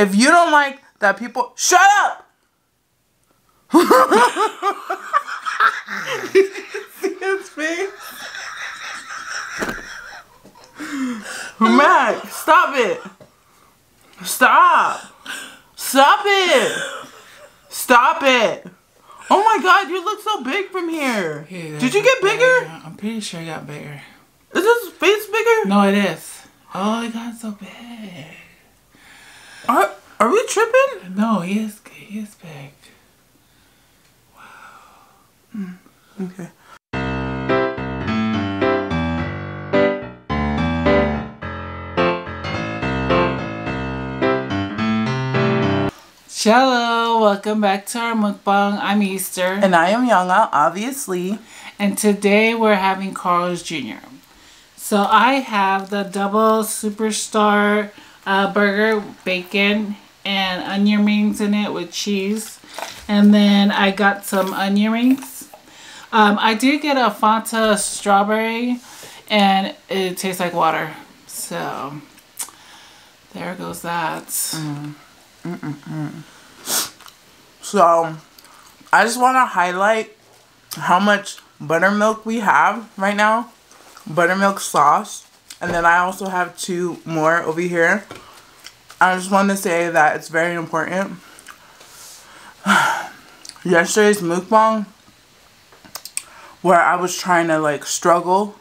If you don't like that people shut up. See his face? Matt, stop it. Stop. Stop it. Stop it. Oh my god, you look so big from here. Yeah, Did you get bigger? I'm pretty sure it got bigger. Is his face bigger? No, it is. Oh, it got so big. Are, are we tripping? No, he is. He is big. Wow. Mm, okay. Hello, welcome back to our mukbang. I'm Easter, And I am Yanga, obviously. and today we're having Carl's Jr. So I have the double superstar uh, burger, bacon, and onion rings in it with cheese, and then I got some onion rings. Um, I did get a Fanta strawberry, and it tastes like water. So there goes that. So, I just want to highlight how much buttermilk we have right now. Buttermilk sauce. And then I also have two more over here. I just want to say that it's very important. Yesterday's mukbang, where I was trying to like struggle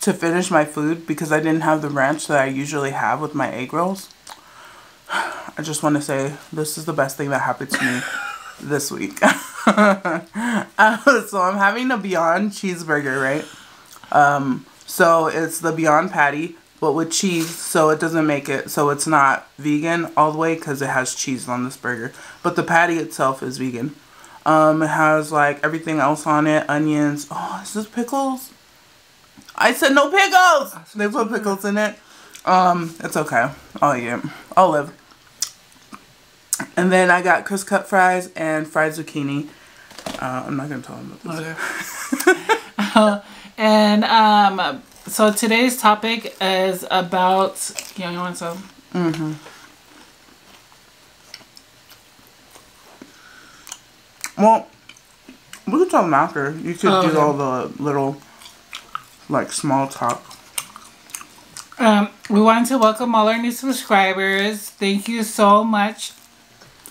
to finish my food because I didn't have the ranch that I usually have with my egg rolls. I just want to say this is the best thing that happened to me this week. Uh, so I'm having a Beyond cheeseburger, right? Um, so it's the Beyond patty, but with cheese, so it doesn't make it so it's not vegan all the way because it has cheese on this burger. But the patty itself is vegan. Um, it has like everything else on it, onions. Oh, is this pickles? I said no pickles. They put pickles in it. Um, it's okay. I'll eat it. I'll live. And then I got crisp cut fries and fried zucchini. Uh, I'm not gonna tell them about this. Okay. and um, so today's topic is about. Yeah, you want some? Well, we can talk after. You could Oh, do okay. all the little, like, small talk. Um, we want to welcome all our new subscribers. Thank you so much.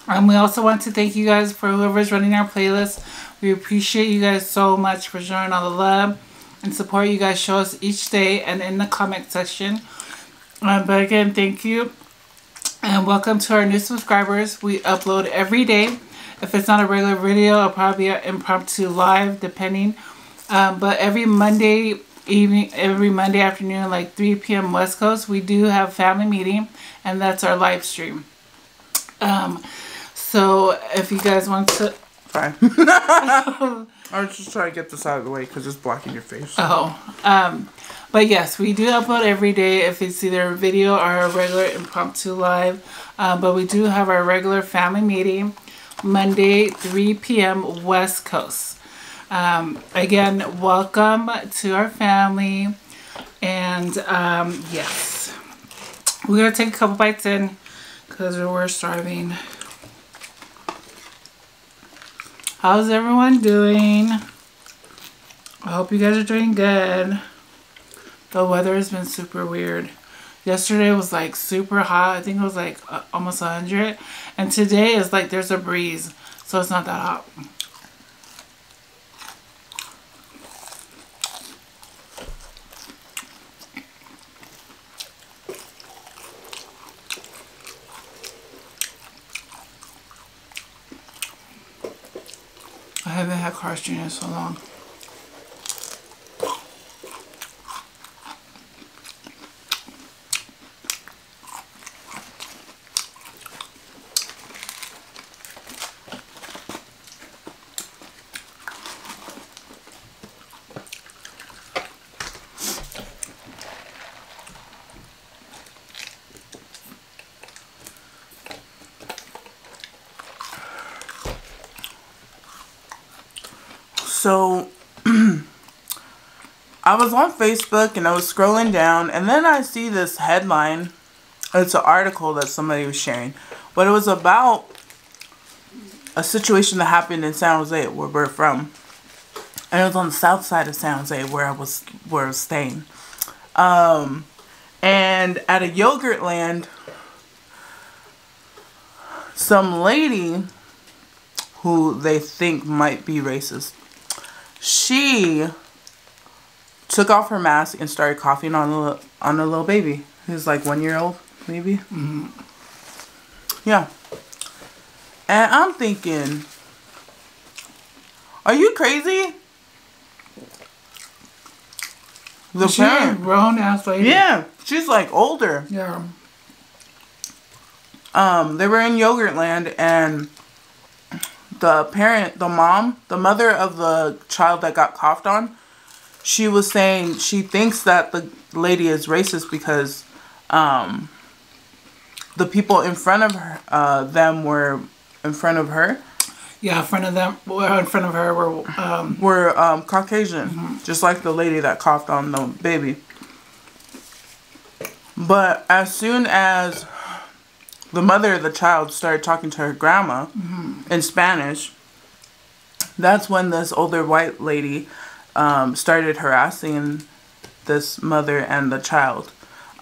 Um, we also want to thank you guys for whoever's running our playlist. We appreciate you guys so much for showing all the love and support you guys show us each day and in the comment section. Um, but again, thank you. And welcome to our new subscribers. We upload every day. If it's not a regular video, it'll probably be an impromptu live, depending. Um, but every Monday evening, every Monday afternoon, like 3 p.m. West Coast, we do have family meeting, and that's our live stream. Um, so if you guys want to, Fine. I was just trying to get this out of the way because it's blocking your face. oh, um, but yes, we do upload every day if it's either a video or a regular impromptu live. Uh, but we do have our regular family meeting Monday, 3 p.m. West Coast. Um, again, welcome to our family. And um, yes, we're going to take a couple bites in because we're starving. How's everyone doing? I hope you guys are doing good. The weather has been super weird. Yesterday was like super hot. I think it was like almost 100. And today is like there's a breeze. So it's not that hot. I had Jr. so long. So, I was on Facebook and I was scrolling down, and then I see this headline It's an article that somebody was sharing, but it was about a situation that happened in San Jose, where we're from, and it was on the south side of San Jose, where I was where I was staying. Um, and at a Yogurtland, some lady who they think might be racist, she took off her mask and started coughing on a on a little baby. He's like one year old, maybe. Mm-hmm. Yeah. And I'm thinking, are you crazy? The she parent, grown ass lady. Yeah, she's like older. Yeah. Um, they were in Yogurtland, and the parent, the mom, the mother of the child that got coughed on, she was saying she thinks that the lady is racist because um, the people in front of her, uh, them were in front of her. Yeah, in front of them, in front of her were um, were um, Caucasian, mm-hmm. just like the lady that coughed on the baby. But as soon as the mother of the child started talking to her grandma mm-hmm. in Spanish, that's when this older white lady um, started harassing this mother and the child,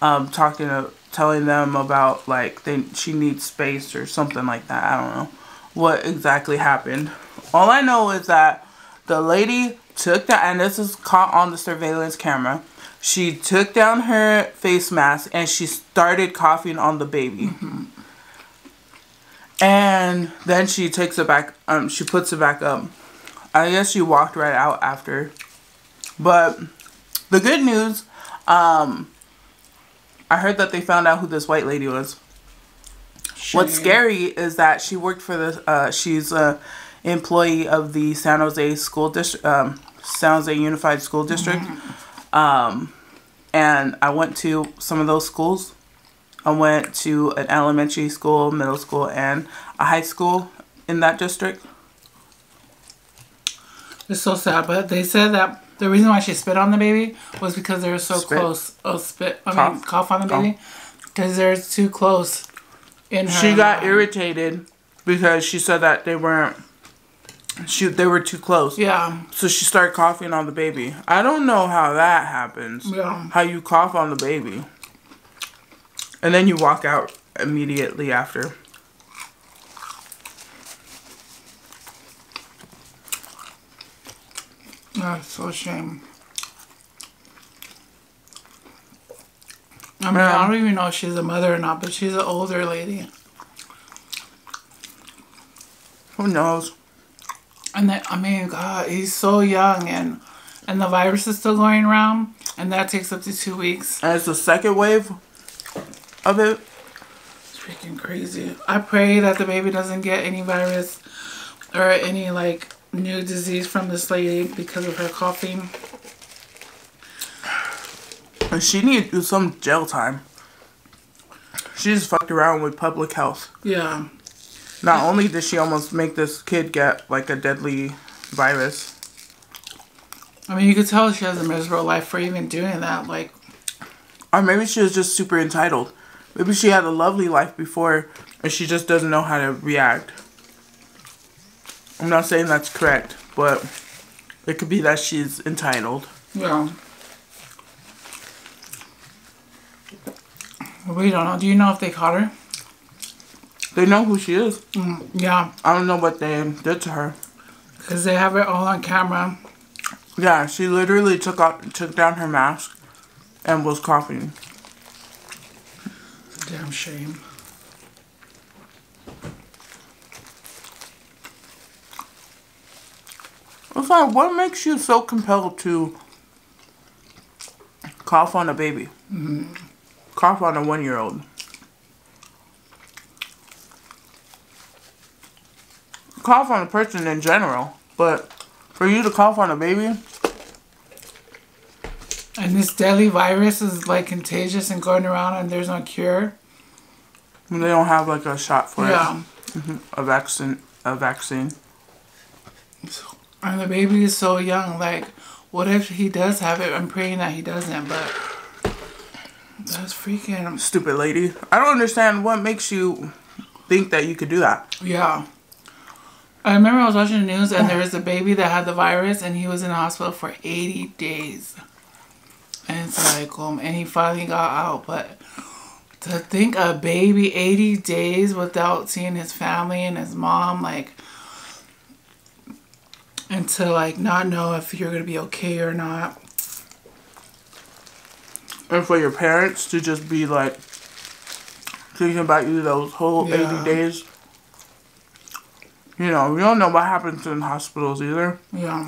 um, talking to, telling them about like they she needs space or something like that. I don't know what exactly happened. All I know is that the lady took that, and this is caught on the surveillance camera. She took down her face mask and she started coughing on the baby. Mm-hmm. And then she takes it back, um, she puts it back up. I guess she walked right out after. But the good news, um, I heard that they found out who this white lady was. What's scary is that she worked for the. Uh, she's a employee of the San Jose School District, um, San Jose Unified School District. Mm-hmm. Um, and I went to some of those schools. I went to an elementary school, middle school, and a high school in that district. It's so sad, but they said that the reason why she spit on the baby was because they were so spit. close. Oh, spit! I cough. mean, cough on the baby oh. because they're too close in her she got irritated because she said that they weren't she they were too close. Yeah. So she started coughing on the baby. I don't know how that happens. Yeah. How you cough on the baby. And then you walk out immediately after. That's so shame. I mean, I don't even know if she's a mother or not, but she's an older lady. Who knows? And then, I mean, God, he's so young, and and the virus is still going around, and that takes up to two weeks. And it's the second wave of it. It's freaking crazy. I pray that the baby doesn't get any virus or any like new disease from this lady because of her coughing. And she needs some jail time. She just fucked around with public health. Yeah. Not only did she almost make this kid get like a deadly virus. I mean, you could tell she has a miserable life for even doing that. Like, or maybe she was just super entitled. Maybe she had a lovely life before, and she just doesn't know how to react. I'm not saying that's correct, but it could be that she's entitled. Yeah. We don't know. Do you know if they caught her? They know who she is. Mm, yeah. I don't know what they did to her. Because they have it all on camera. Yeah, she literally took off, took down her mask and was coughing. Damn shame. It's like, what makes you so compelled to cough on a baby? Mm-hmm cough on a one year old. Cough on a person in general, but for you to cough on a baby. And this deadly virus is like contagious and going around, and there's no cure. They don't have like a shot for yeah. it. Mm-hmm. A vaccine. A vaccine. And the baby is so young. Like, what if he does have it? I'm praying that he doesn't, but That's freaking. Stupid lady. I don't understand what makes you think that you could do that. Yeah. I remember I was watching the news and there was a baby that had the virus and he was in the hospital for 80 days. And it's like, um, and he finally got out. But to think a baby 80 days without seeing his family and his mom, like, and to like not know if you're gonna be okay or not. And for your parents to just be like thinking about you those whole Yeah. 80 days. You know, we don't know what happens in hospitals either. Yeah.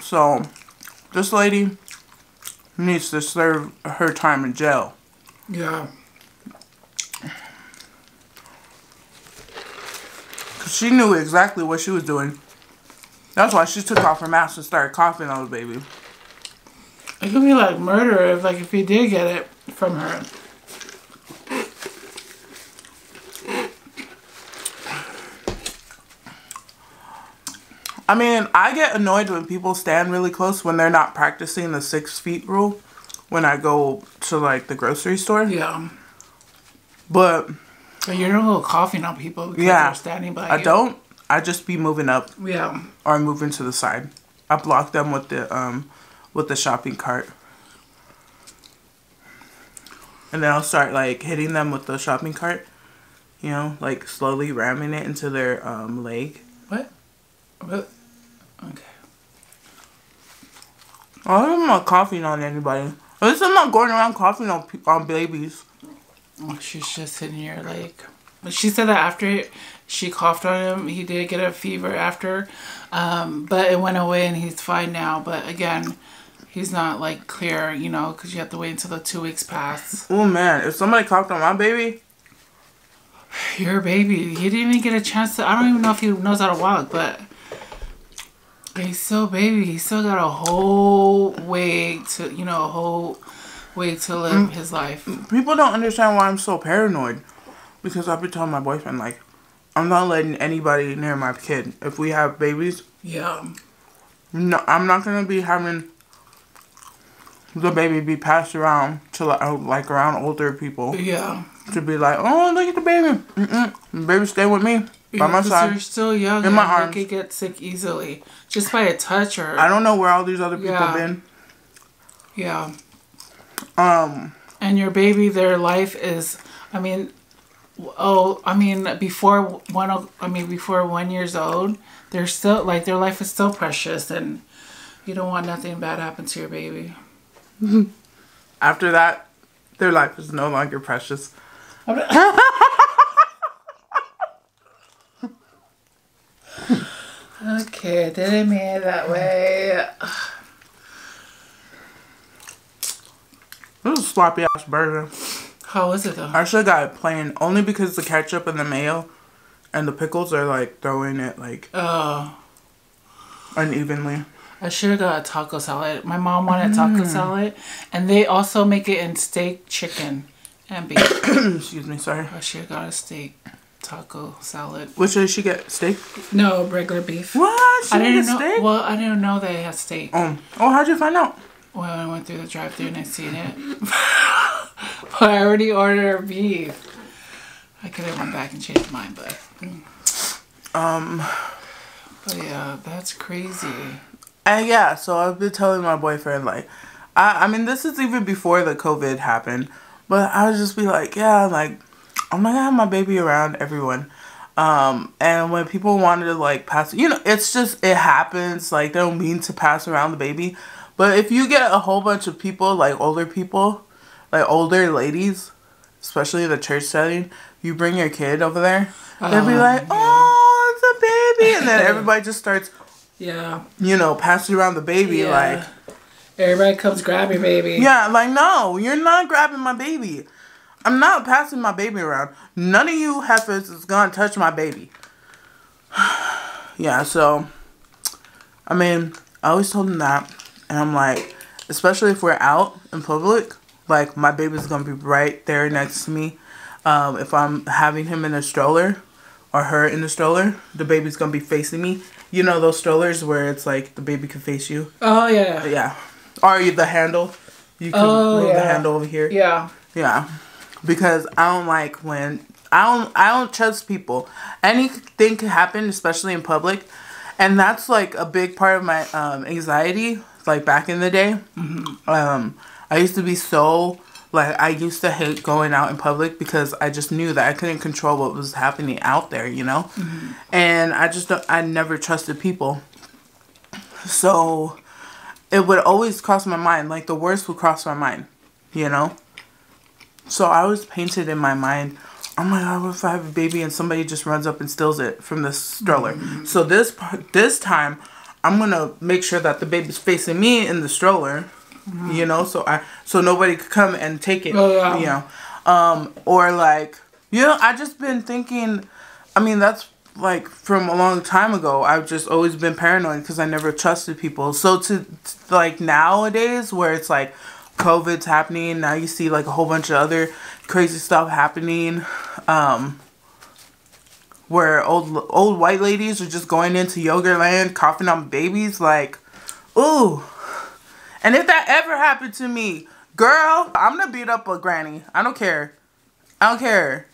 So, this lady needs to serve her time in jail. Yeah. Because she knew exactly what she was doing. That's why she took off her mask and started coughing on the baby. It could be like murder if like if he did get it from her. I mean, I get annoyed when people stand really close when they're not practicing the six feet rule when I go to like the grocery store. Yeah. But But you're a little coughing on people because Yeah. standing by I you. don't. I just be moving up Yeah. or moving to the side. I block them with the um with the shopping cart. And then I'll start like hitting them with the shopping cart. You know, like slowly ramming it into their um leg. What? What? Okay. I'm not coughing on anybody. At least I'm not going around coughing on on babies. Oh, she's just sitting here like... She said that after she coughed on him, he did get a fever after, um, but it went away and he's fine now. But again, he's not like clear, you know, because you have to wait until the two weeks pass. Oh man, if somebody coughed on my baby, Your baby, he didn't even get a chance to. I don't even know if he knows how to walk, but he's still baby. He still got a whole way to, you know, a whole way to live his life. people don't understand why I'm so paranoid. Because I've been telling my boyfriend like, I'm not letting anybody near my kid. If we have babies, Yeah, no, I'm not gonna be having the baby be passed around to like, uh, like around older people yeah. to be like, oh look at the baby, Mm-mm. the baby stay with me by my side. You're still young In my you arms. could get sick easily just by a touch or I don't know where all these other people Yeah. been. yeah. Um, And your baby, their life is, I mean, oh, I mean, before one, I mean, before one years old, they're still like their life is still precious, and you don't want nothing bad happen to your baby. after that, their life is no longer precious. Okay, didn't mean it that way. This is a sloppy ass burger. How was it though? I should have got it plain only because the ketchup and the mayo and the pickles are like throwing it like Oh, unevenly. I should have got a taco salad. My mom wanted taco mm. salad, and they also make it in steak, chicken, and beef. Excuse me, sorry. I should have got a steak taco salad. Which did she get? Steak? No, regular beef. What? She I didn't know. steak? Well, I didn't know they had steak. Um, oh, how'd you find out? Well, I went through the drive-through and I seen it, but I already ordered beef. I could have went back and changed mine, but Um, but yeah, that's crazy. and yeah, so I've been telling my boyfriend like, I, I mean, this is even before the COVID happened, but I would just be like, yeah, like, I'm not gonna have my baby around everyone. Um, and when people wanted to like pass, you know, it's just, it happens. Like, they don't mean to pass around the baby. But if you get a whole bunch of people, like older people, like older ladies, especially in the church setting, you bring your kid over there, they'll be Oh, like, oh, it's a baby. And then everybody just starts, Yeah, you know, passing around the baby. Yeah. Like, everybody comes grab your baby. yeah, like, no, you're not grabbing my baby. I'm not passing my baby around. None of you heifers is gonna touch my baby. yeah, so, I mean, I always told him that. And I'm like, especially if we're out in public, like, my baby's gonna be right there next to me. Um, if I'm having him in a stroller or her in the stroller, the baby's gonna be facing me. You know those strollers where it's like the baby can face you. Oh yeah. Yeah, or you, the handle. You can Oh, move the handle over here. Yeah. Yeah, because I don't like when I don't I don't trust people. Anything can happen, especially in public, and that's like a big part of my um, anxiety. Like back in the day, um, I used to be so like I used to hate going out in public because I just knew that I couldn't control what was happening out there, you know, and I just don't, I never trusted people. So it would always cross my mind. Like the worst would cross my mind, you know. So I was painted in my mind. Oh my god! What if I have a baby and somebody just runs up and steals it from the stroller? So this part, this time, I'm gonna make sure that the baby's facing me in the stroller. You know, so I so nobody could come and take it. Oh, yeah. You know, um, or like you know, I just been thinking. I mean, that's like from a long time ago. I've just always been paranoid because I never trusted people. So to, to like nowadays, where it's like COVID's happening, now you see like a whole bunch of other crazy stuff happening. Um, where old old white ladies are just going into Yogurtland coughing on babies, like, ooh. And if that ever happened to me, girl, I'm gonna beat up a granny. I don't care. I don't care.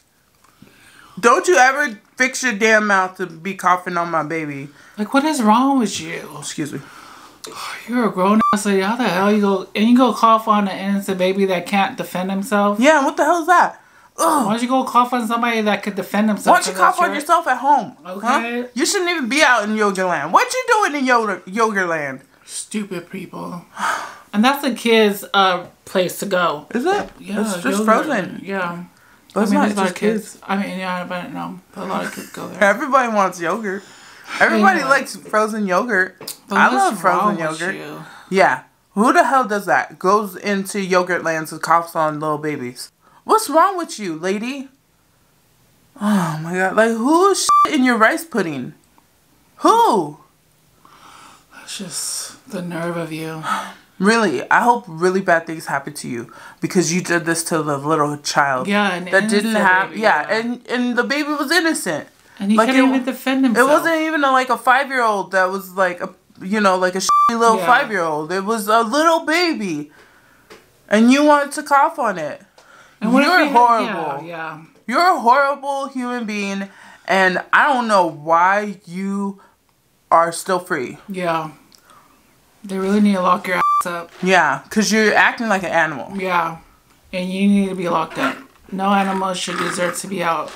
Don't you ever fix your damn mouth to be coughing on my baby. Like what is wrong with you? Excuse me. You're a grown ass lady. How the hell you go and you go cough on an innocent baby that can't defend himself? Yeah, what the hell is that? Ugh. Why don't you go cough on somebody that could defend himself? Why don't you cough on yourself at home? Okay. Huh? You shouldn't even be out in Yogurtland. What you doing in Yoga Yogurtland? Stupid people. And that's a kids' uh place to go. Is it? Yeah, it's just yogurt. frozen. Yeah. But I mean, not there's a lot just of kids. I mean, yeah, but no, but a lot of kids go there. Everybody wants yogurt. Everybody Yeah. likes frozen yogurt. But I love frozen yogurt. you? Yeah. Who the hell does that? Goes into yogurt lands and coughs on little babies. What's wrong with you, lady? Oh my god. Like, who's in your rice pudding? Who? That's just the nerve of you. Really, I hope really bad things happen to you because you did this to the little child. Yeah, that didn't have. yeah, yeah. and and the baby was innocent. And he Like, couldn't it- even defend himself. It wasn't even a, like a five year old that was like a you know like a shitty little Yeah. five year old. It was a little baby, and you wanted to cough on it. And You're we had- horrible. Yeah, You're a horrible human being, and I don't know why you are still free. yeah, yeah. They really need to lock your ass up. Yeah, cause you're acting like an animal. Yeah, and you need to be locked up. No animal should deserve to be out.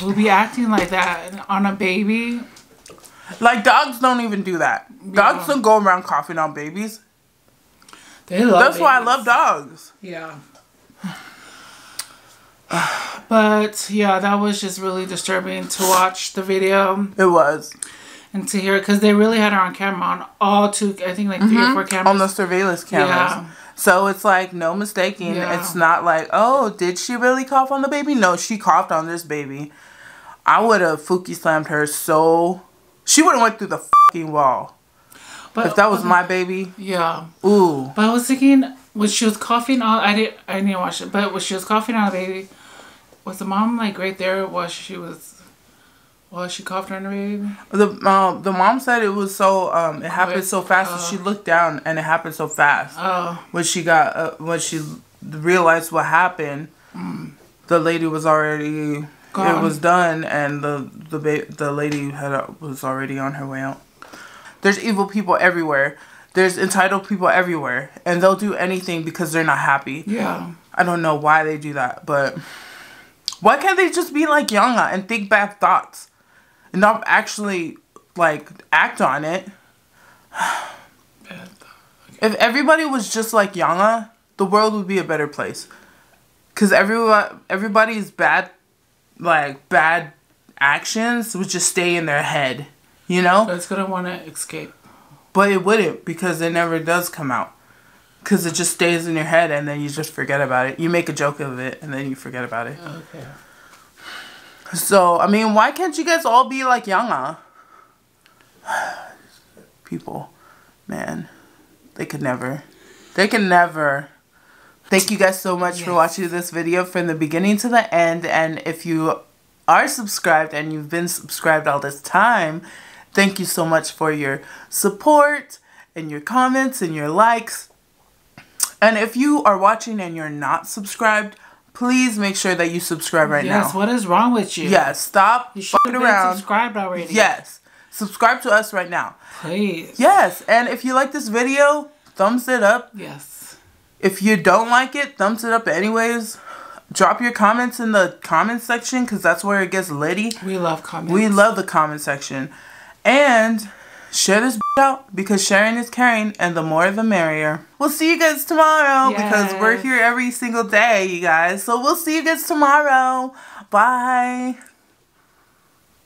Who be acting like that on a baby? Like dogs don't even do that. Dogs don't go around coughing on babies. They love. That's why I love dogs. Yeah. But yeah, that was just really disturbing to watch the video It was and to hear because they really had her on camera on all two, I think like three or four cameras. Mm-hmm. on the surveillance cameras. Yeah. So it's like no mistaking. Yeah. It's not like, oh, did she really cough on the baby? No, she coughed on this baby. I would have Fuki slammed her so she would have went through the fucking wall. but If that was um, my baby, yeah. ooh. But I was thinking when she was coughing on, I didn't, I didn't watch it. But when she was coughing on a baby, was the mom like right there while she was, while she coughed on her baby? The uh, the mom said it was so um it happened so fast. uh, and she looked down and it happened so fast. Oh, when she got uh, when she realized what happened, the lady was already it was done, and the the ba- the lady had uh, was already on her way out. There's evil people everywhere. There's entitled people everywhere, and they'll do anything because they're not happy. yeah. I don't know why they do that, but why can't they just be like Yanga and think bad thoughts, and not actually like act on it? If everybody was just like Yanga, the world would be a better place. Cause everyone, everybody's bad, like bad actions would just stay in their head, you know. But it's gonna want to escape. But it wouldn't because it never does come out. Cause it just stays in your head and then you just forget about it. You make a joke of it and then you forget about it. Okay. So I mean, why can't you guys all be like Yanga? People, man, they could never. They can never. Thank you guys so much for watching this video from the beginning to the end. And if you are subscribed and you've been subscribed all this time, thank you so much for your support and your comments and your likes. And if you are watching and you're not subscribed, please make sure that you subscribe right yes, now. Yes, what is wrong with you? Yes, stop You fucking around. subscribed already. Yes, subscribe to us right now. Please. Yes, and if you like this video, thumbs it up. Yes. If you don't like it, thumbs it up anyways. Drop your comments in the comment section because that's where it gets litty. We love comments. We love the comment section. And share this out because sharing is caring and the more the merrier. We'll see you guys tomorrow because we're here every single day, you guys. So we'll see you guys tomorrow. Bye.